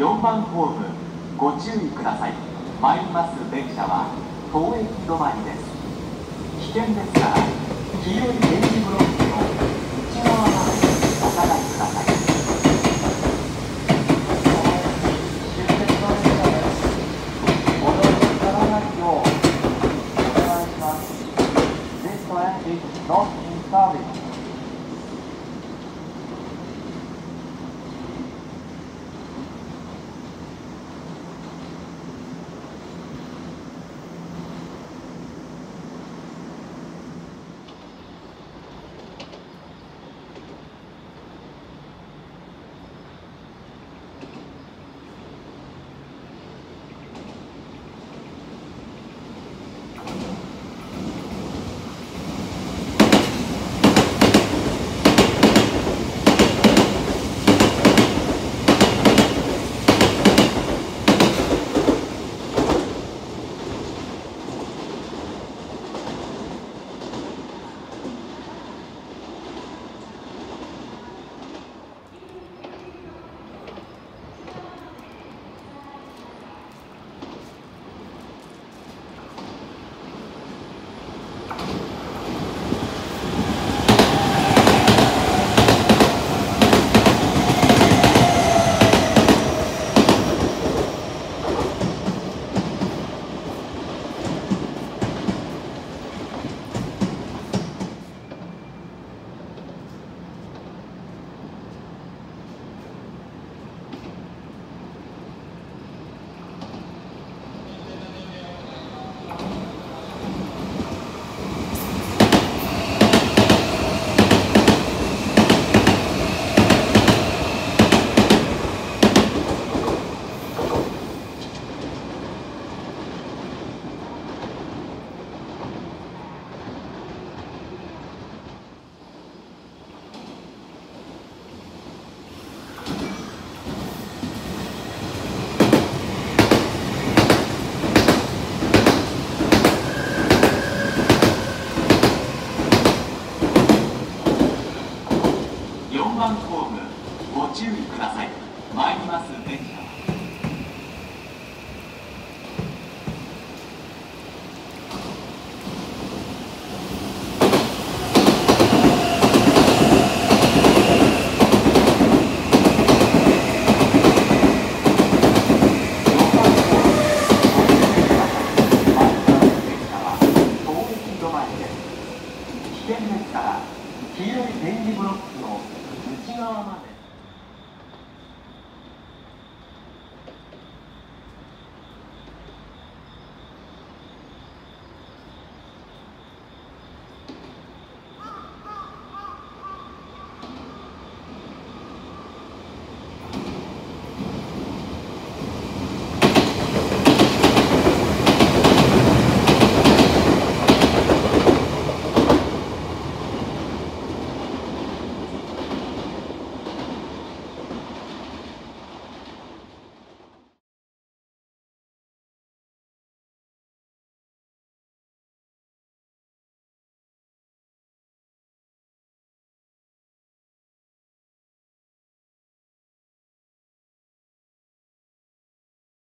4番ホームご注意ください。参ります電車は当駅止まりです。危険ですから黄色い電気ブロックの内側までお下がりください。終点の列車です。お乗りにならない。ようお願い。します。This train is not in service. 注意ください。参ります電車危険ですから黄色い電磁ブロックの内側まで